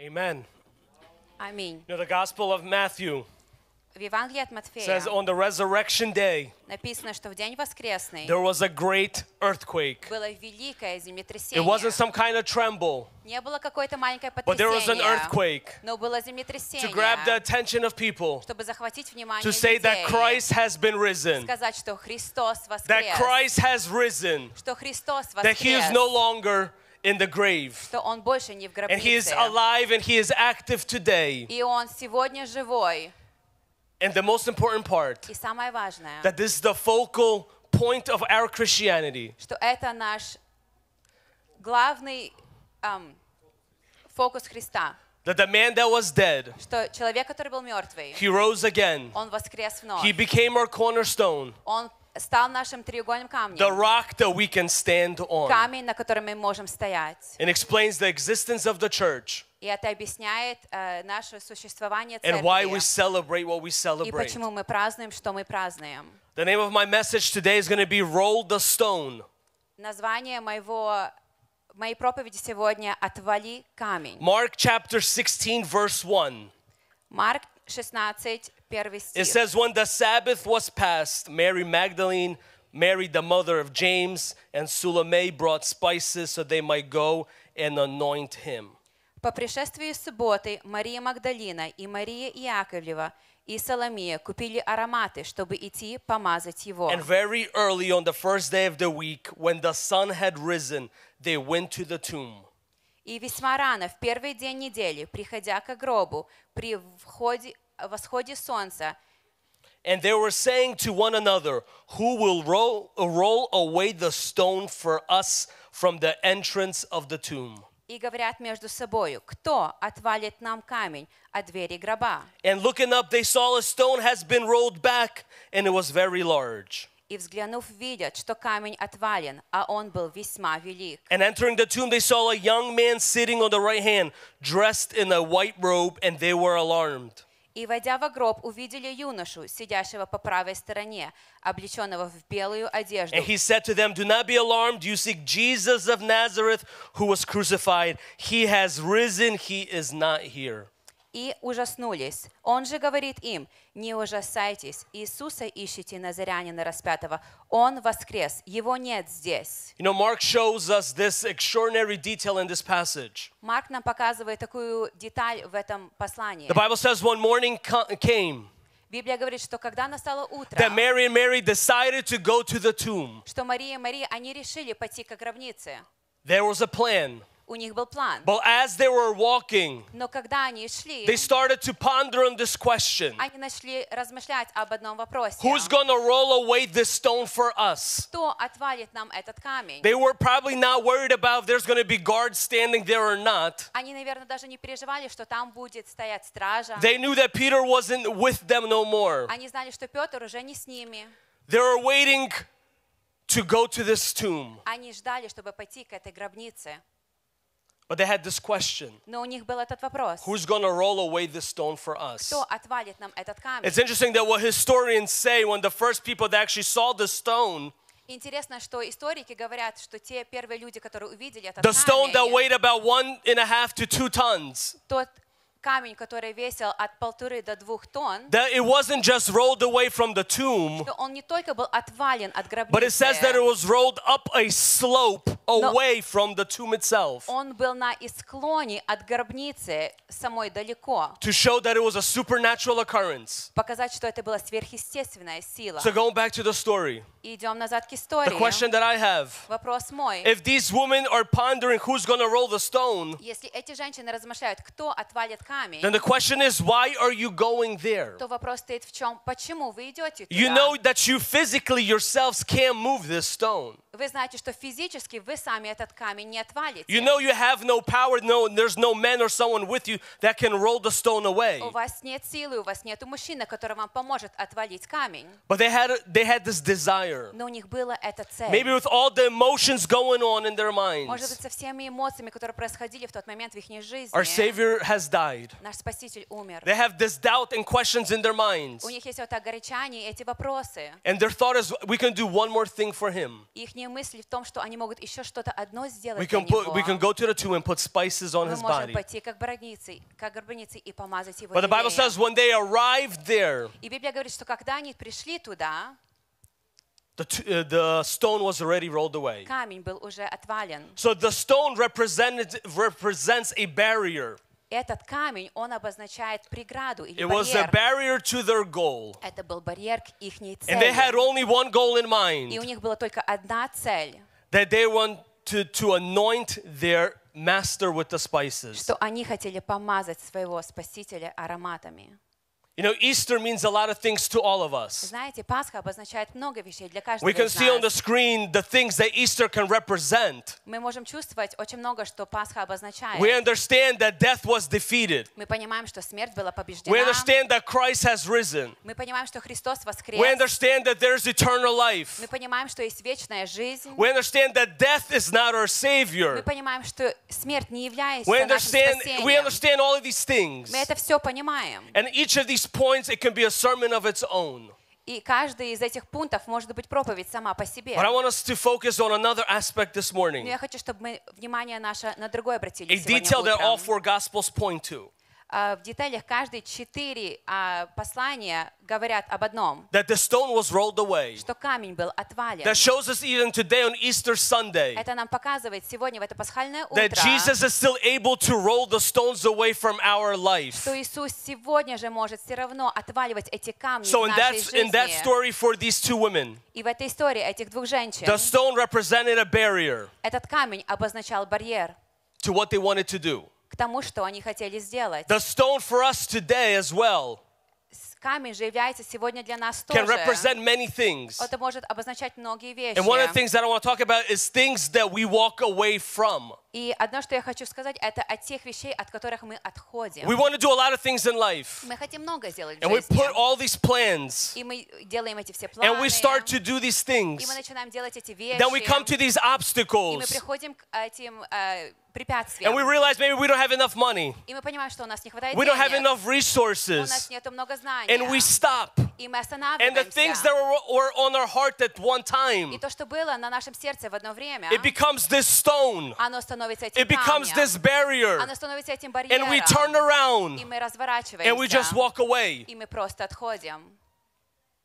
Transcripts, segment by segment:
Amen. Аминь. You know, the Gospel of Matthew В Евангелии от Матфея says on the resurrection day, написано, что в день воскресный there was a great earthquake. было великое It землетрясение. wasn't some kind of tremble, Не было какое-то маленькое but there was an потрясение, earthquake но было to землетрясение, grab the attention of people, чтобы захватить внимание to say that людей, Christ has been risen, сказать, что Христос that воскрес, Christ has risen, что Христос that he is воскрес, no longer in the grave, что Он больше не в and he is гробнице, alive and he is active today. и Он сегодня живой. And the most important part, И самое важное, that this is the focal point of our Christianity. что это наш главный ам, фокус Христа, That the man that was dead, что человек, который был мертвый, he rose again. он воскрес вновь. He became our cornerstone, Он стал нашим треугольным камнем. the rock that we can stand on. Камень, на котором мы можем стоять. And explains the existence of the church И это объясняет э, наше существование and why we церкви. celebrate what we И celebrate. почему мы празднуем, что мы празднуем. The name of my message today is going to be Roll the Stone. Название моего, моей проповеди сегодня «Отвали камень». Mark chapter 16, verse 1. Марк 16, первый It says, When the Sabbath was past, Mary Magdalene, Mary the mother of James, and Salome brought spices so they might go and anoint him. По пришествии субботы Мария Магдалина и Мария Иаковлева и Соломия купили ароматы, чтобы идти помазать его. And very early on the first day of the week, when the sun had risen, they went to the tomb. И весьма рано, в первый день недели, приходя к гробу, при входе, восходе солнца, And they were saying to one another, Who will roll, roll away the stone for us from the entrance of the tomb? и говорят между собою, кто отвалит нам камень от двери гроба? And looking up, they saw a stone has been rolled back, and it was very large. И взглянув, видят, что камень отвален, а он был весьма велик. And entering the tomb, they saw a young man sitting on the right hand, dressed in a white robe, and they were alarmed. И, войдя во гроб, увидели юношу, сидящего по правой стороне, облеченного в белую одежду. And he said to them, Do not be alarmed. You seek Jesus of Nazareth who was crucified. He has risen, he is not here. И ужаснулись. Он же говорит им, не ужасайтесь, Иисуса ищите Назарянина распятого. Он воскрес, его нет здесь. You know, Mark shows us this extraordinary detail in this passage. Марк нам показывает такую деталь в этом послании. The Bible says one morning came Библия говорит, что когда настало утро, that Mary and Mary decided to go to the tomb. что Мария и Мария, они решили пойти к гробнице. There was a plan. У них был план. But as they were walking, Но когда они шли, they started to ponder on this question они начали размышлять об одном вопросе. Who's going to roll away this stone for us? Кто отвалит нам этот камень? They were probably not worried about if there's going to be guards standing there or not. Они, наверное, даже не переживали, что там будет стоять стража. They knew that Peter wasn't with them no more. Они знали, что Петр уже не с ними. They were waiting to go to this tomb. Они ждали, чтобы пойти к этой гробнице. But they had this question Но у них был этот вопрос. Who's going to roll away this stone for us? Кто отвалит нам этот камень? It's interesting that what historians say when the first people that actually saw the stone, Интересно, что историки говорят, что те первые люди, которые увидели этот the stone that камень, weighed about one and a half to two tons, тот камень, который весил от полторы до двух тонн, that it wasn't just rolled away from the tomb, что он не только был отвален от but it says that it гробницы, was rolled up a slope away from the tomb itself он был на исклоне от гробницы самой далеко. to show that it was a supernatural occurrence. Показать, что это была сверхъестественная сила. So going back to the story, И Идем назад к the истории. question that I have Вопрос мой. if these women are pondering who's going to roll the stone, Если эти женщины размышляют, кто отвалит камень, then the question is why are you going there? то вопрос стоит в чем? Почему вы идете туда? You know that you physically yourselves can't move this stone. Вы знаете, что физически вы сами этот камень не отвалите. You know you have no power, no there's no man or someone with you that can roll the stone away. У вас нет силы, у вас нет мужчины, который вам поможет отвалить камень. But they had they had this desire. Но у них была эта цель. Maybe with all the emotions going on in their Может minds. быть, со всеми эмоциями, которые происходили в тот момент в их жизни. Our Savior has died. Наш Спаситель умер. They have this doubt and questions in their minds. У них есть вот это горячание, эти вопросы. And their thought is, we can do one more thing for him. Их мысли в том, что они могут еще что-то одно We сделать для can put, we can него. go to the tomb and put spices on Мы his можем body. пойти как гробницы, как гробницы и помазать его But the Bible елеем. says when they arrived there, И Библия говорит, что когда они пришли туда, the, t- uh, the stone was already rolled away. камень был уже отвален. So the stone represented, represents a barrier. Этот камень, он обозначает преграду или It was a barrier to their goal. Это был барьер к их And they had цели. only one goal in И mind у них была только одна цель, that they want to, to anoint their master with the spices. что они хотели помазать своего Спасителя ароматами. You know, Easter means a lot of things to all of us. Знаете, Пасха обозначает много вещей для каждого We can из see on the нас. screen the things that Easter can represent. Мы можем чувствовать очень много, что Пасха обозначает. We understand that death was defeated. Мы понимаем, что смерть была We побеждена. understand that Christ has risen. Мы понимаем, что Христос воскрес. We understand that there's eternal life. Мы понимаем, что есть вечная жизнь. We understand that death is not our Мы Savior. понимаем, что смерть не является We нашим understand, we спасением. understand all of these things. Мы это все понимаем. And each of these points, it can be a sermon of its own. И каждый из этих пунктов может быть проповедь сама по себе. But I want us to focus on another aspect this Но morning, я хочу, чтобы мы внимание наше на другое обратили a сегодня detail that all утром. four Gospels point to. А, В деталях каждые четыре а, послания говорят об одном, That the stone was rolled away. что камень был отвален. That shows us even today on Easter Sunday Это нам показывает сегодня, в это пасхальное that утро, Jesus is still able to roll the stones away from our life. что Иисус сегодня же может все равно отваливать эти камни So в in нашей that, in that жизни. story for these two women, И в этой истории этих двух женщин the stone represented a barrier этот камень обозначал барьер to what they wanted to do. к тому, что они хотели сделать. The stone for us today as well С- Камень же является сегодня для нас can тоже. represent many things. Это может обозначать многие вещи. And one of the things that I want to talk about is things that we walk away from. И одно, что я хочу сказать, это от тех вещей, от которых мы отходим. We want to do a lot of things in life, Мы хотим много сделать в and we жизни. put all these plans, И мы делаем эти все планы. and we start to do these И things. мы начинаем делать эти вещи. Then we come to these И мы obstacles, приходим к этим э, препятствиям. and we realize maybe we don't have enough money, И мы понимаем, что у нас не хватает we don't have денег. enough У нас resources, нету много знаний. and we stop. И мы And the things останавливаемся. that were, were on our heart at one И time, то, что было на нашем сердце в одно время, it becomes this stone, оно становится этим it becomes камнем. this barrier, Оно становится этим and we барьером. turn И around мы разворачиваемся. and we just walk away. И мы просто отходим.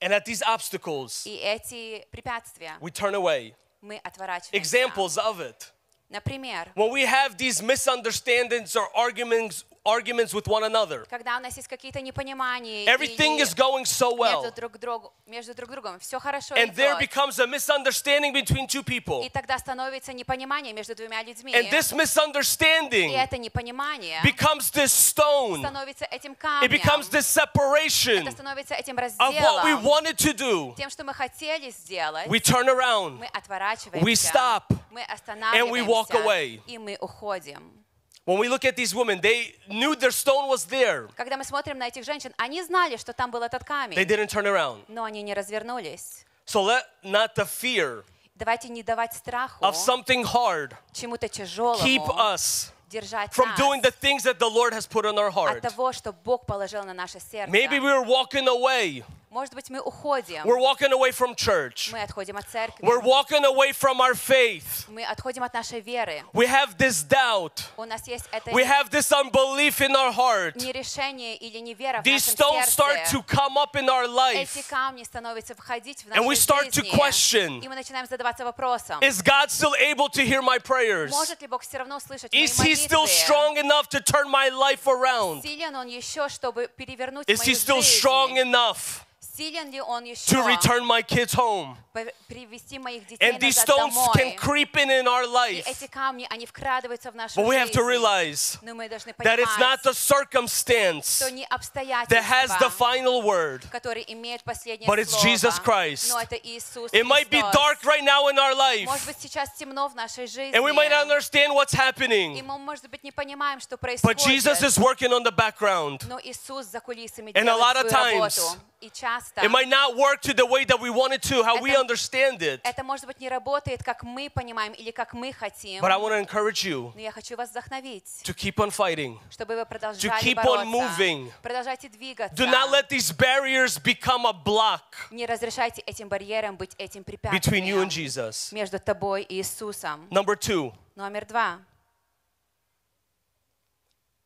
And at these obstacles, И эти препятствия we turn away. мы отворачиваемся. Examples of it. Например, When we have these misunderstandings or arguments, arguments with one another, когда у нас есть какие-то непонимания everything или is going so well, между друг, другу, между друг другом, все хорошо and there идет. becomes a misunderstanding between two people. И тогда становится непонимание между двумя людьми. And this И misunderstanding это непонимание becomes this stone, становится этим it камнем. becomes this separation Это становится этим of what we разделом. wanted to do. Тем, что мы хотели сделать, We turn around мы отворачиваемся. we stop, мы and we walk останавливаемся. away. И мы уходим. When we look at these women, they knew their stone was there. Когда мы смотрим на этих женщин, они знали, что там был этот камень, They didn't turn around. но они не развернулись. So let not the fear Давайте не давать страху, of something hard чему-то тяжелому, keep us держать from нас doing the things that the Lord has put on our от heart. того, что Бог положил на наше сердце. Maybe we were walking away. Может быть, мы уходим. We're walking away from church. Мы отходим от церкви. We're walking away from our faith. Мы отходим от нашей веры. We have this doubt. У нас есть это We have this unbelief in our heart. нерешение или невера в These нашем stones start сердце. to come up in our Эти life. камни становятся входить в And we нашу start to жизнь. question, И мы начинаем задаваться вопросом. Is God still able to hear my prayers? Может ли Бог все равно слышать мои Is He still молитвы? strong enough to turn my life around? Силен Он еще, чтобы перевернуть Is мою He still strong жизнь? enough Силен ли Он еще to return my kids home? пов- привести моих детей And these назад stones can домой? creep in in our И life. эти камни, они вкрадываются в нашу But we have to жизнь. realize Но мы должны that it's not понимать, the circumstance что не that has the обстоятельства, final word. которые имеют последнее But it's слово, Jesus Christ. но это Иисус It might be Христос. dark right now in our Может life, быть, сейчас темно в нашей жизни. and we might not understand what's И happening. мы, может быть, не понимаем, что But происходит. Jesus is working on the background. Но Иисус за кулисами And a lot делает of свою times, работу. И часто It might not work to the way that we want it to, how we Это- understand it. это, может быть, не работает, как мы понимаем или как мы хотим. But I want to encourage you Но я хочу вас вдохновить, to keep on fighting. чтобы вы продолжали keep on бороться. moving. Продолжайте двигаться. Do not let these barriers become a block Не разрешайте этим барьерам быть этим between you and препятствием Jesus. между тобой и Иисусом. Number two, Номер два.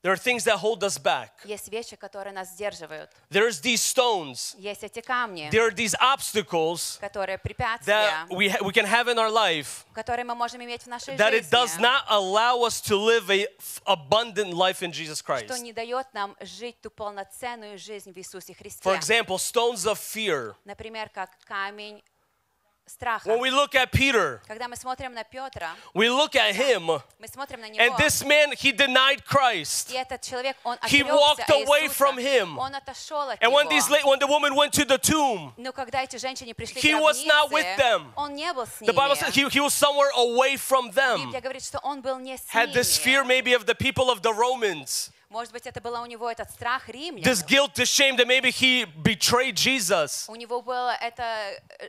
there are things that hold us back. Есть вещи, которые нас сдерживают. There's these stones, Есть эти камни, there are these obstacles которые препятствия, that we, ha- we can have in our life которые мы можем иметь в нашей that it does жизни, not allow us to live a f- abundant life in Jesus что Christ. не дает нам жить ту полноценную жизнь в Иисусе Христе. For example, stones of fear. Например, как камень страха. When we look at Peter, Когда мы смотрим на Петра, we look at him, мы смотрим на and него, this man, he denied Christ. и этот человек, он He отрекся walked away Иисуса, from him. он отошел от And when, него. these, la- when the woman went to the tomb, Но когда эти женщины пришли He к was not with гробнице, them. он не был с the Bible ними. says he, he was somewhere away from them. Библия говорит, что он был не с Had this fear ними. maybe of the people of the Romans, Может быть, это было у него этот страх римлян. this guilt, this shame that maybe he betrayed Jesus. У него было это э, а,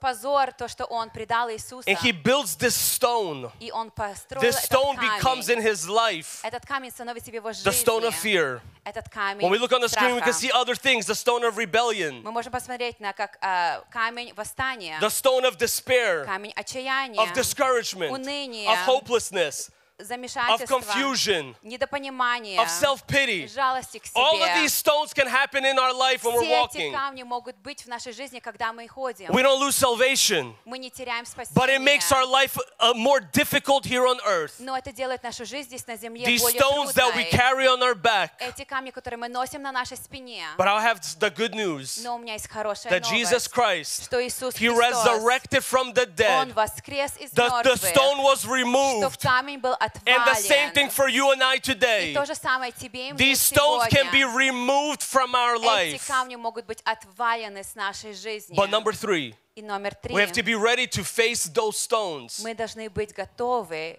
позор, то, что он предал Иисуса. And he builds this stone. И он построил This этот stone becomes in камень. his life Этот камень становится в его the stone of жизни. fear. Этот камень When we look on the screen, we can страха. see other things the stone of rebellion, Мы можем посмотреть на как а, камень восстания, the stone of despair, камень отчаяния, of discouragement, уныния, of hopelessness, of замешательства, confusion, недопонимания, of self pity. жалости к All of себе. these stones can happen in our life when we're Все эти walking. камни могут быть в нашей жизни, когда мы ходим. We don't lose salvation, Мы не теряем but it makes our спасение. life uh, more difficult here on earth. Но это делает нашу жизнь здесь на земле These более stones that we трудной. carry on our back. Эти камни, которые мы носим на нашей спине. But I have the good news Но у меня есть хорошая that Jesus новость, Christ, что Иисус He Христос, resurrected from the Он dead. воскрес из The, the мертвых, stone was что removed. камень был And the same thing отвален. for you and I И today. то же самое тебе и мне These stones can be сегодня. removed from our Эти life. камни могут быть отвалены с нашей жизни. But number three, И номер три. we have to be ready to face those stones. Мы должны быть готовы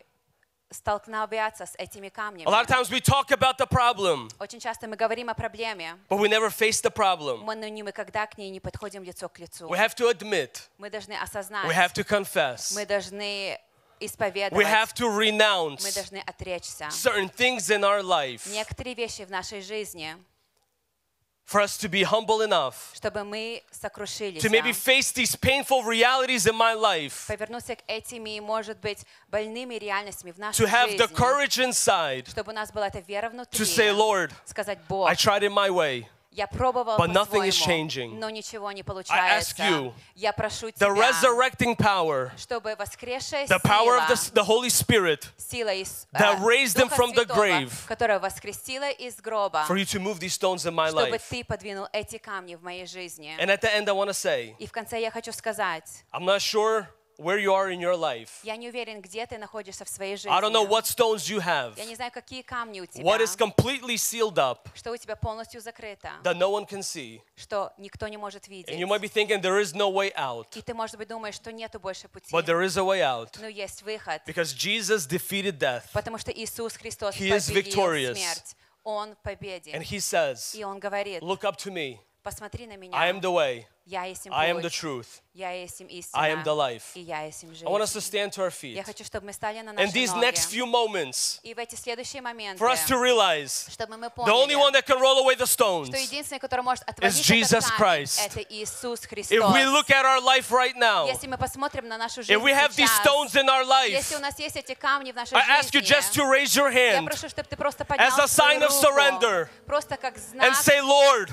столкноваться с этими камнями. A lot of times we talk about the problem, Очень часто мы говорим о проблеме, but we never face the problem. мы но никогда к ней не подходим лицо к лицу. We have to admit, Мы должны осознать, we have to confess, мы должны we исповедовать, have to мы renounce должны отречься. certain things in our life Некоторые вещи в нашей жизни, for us to be humble enough чтобы мы сокрушились, to maybe а, face these painful realities in my life, повернуться к этими, может быть, больными реальностями в нашей to have the жизни, courage inside чтобы у нас была эта вера внутри, to say, Lord, сказать, Бог, I tried it my way. я пробовал but nothing is по-своему, changing. но ничего не ask получается. you, Я прошу The Тебя, resurrecting power, чтобы воскресшая the power of сила, the, the Holy Spirit, сила из, that э, raised him Духа from the Святого, grave, которая воскресила из гроба, for you to move these stones in my чтобы life. Ты подвинул эти камни в моей жизни. And at the end, I want to say, И в конце я хочу сказать, I'm not sure where you are in your life. я не уверен, где ты находишься в своей жизни. I don't know what stones you have, Я не знаю, какие камни у тебя, what is completely sealed up что у тебя полностью закрыто, that no one can see. что никто не может видеть. And you might be thinking there is no way out, И ты, может быть, думаешь, что нету больше пути. but there is a way out Но есть выход, because Jesus defeated death. потому что Иисус Христос He is победил victorious. смерть. Он победен. And he says, И Он говорит, Look up to me. посмотри на меня. I am the way, Я есть им I am the путь, truth, я есть им истина, I am the life. и я есть им жизнь. I want us to stand to our feet. Я хочу, чтобы мы стали на And наши these ноги. next few moments, И в эти следующие моменты, for us to realize чтобы мы the only поняли, one that can roll away the stones, что единственный, который может отводить Jesus этот камень, Christ. это Иисус Христос. if we look at our life right now, Если мы посмотрим на нашу жизнь if we have these сейчас, stones in our life, если у нас есть эти камни в нашей I ask you жизни, just to raise your я hand прошу, чтобы ты просто поднял as a свою sign of руку, surrender просто как знак, and say, Lord,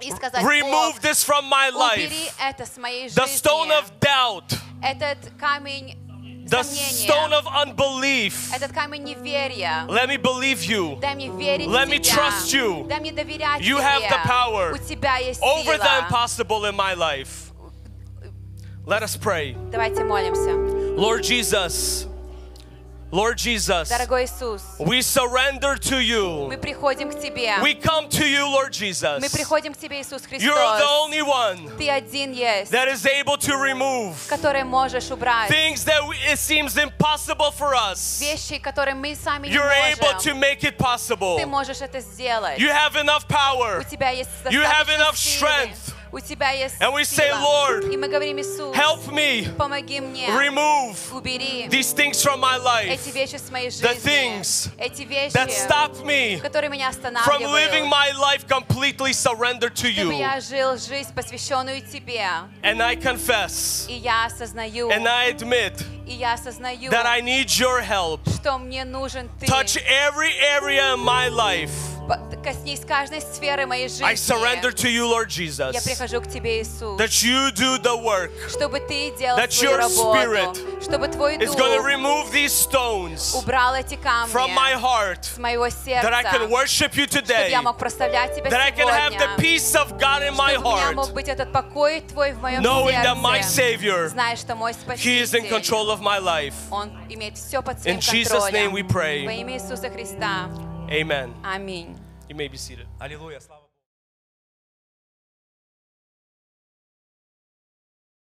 и сказать, remove Бог, this from my убери life. это с моей The stone жизни. of doubt, Этот камень the сомнения, stone of unbelief. этот камень неверия. Let me believe you Дай мне верить Let в me Тебя. trust you. Дай мне доверять You Тебе. have the power У Тебя есть over the сила. impossible in my life. Let us pray. Давайте молимся. Lord Jesus, Lord Jesus, Дорогой Иисус, we surrender to you. мы приходим к Тебе. We come to you, Lord Мы Jesus. приходим к Тебе, Иисус You're the Христос. only one Ты один есть, that is able to remove который можешь убрать things that we- it seems impossible for us. вещи, которые мы сами не You're able to можем. make it possible. Ты можешь это сделать. You have enough power. У тебя есть You have достаточно enough силы. strength. У тебя есть And we say, сила. Lord, И мы говорим, Иисус, Help me помоги мне, remove убери these things from my эти life вещи с моей The жизни. things Эти вещи, that stop me которые меня from living останавливают. my life completely surrendered to Чтобы you. я жил жизнь, посвященную Тебе. And I confess И я осознаю, and I admit и я осознаю, that I need your help. что мне нужен Ты. Touch every area in my life. По- Коснись каждой сферы моей жизни. I surrender to you, Lord Я Jesus. прихожу к Тебе, Иисус, That you do the work. чтобы Ты делал that свою your работу, spirit чтобы Твой It's Дух going to remove these stones убрал эти камни from my heart. с моего сердца, That I can worship you чтобы today. я мог прославлять Тебя That I can have the сегодня, peace of God in my чтобы у меня heart. мог быть этот покой Твой в моем Knowing that my сердце, Savior, зная, что мой He is in Спаситель, control of my life. Он имеет все под своим In Jesus' name we контролем. pray. Во имя Иисуса Христа. Amen. Amém. You may be seated. Hallelujah.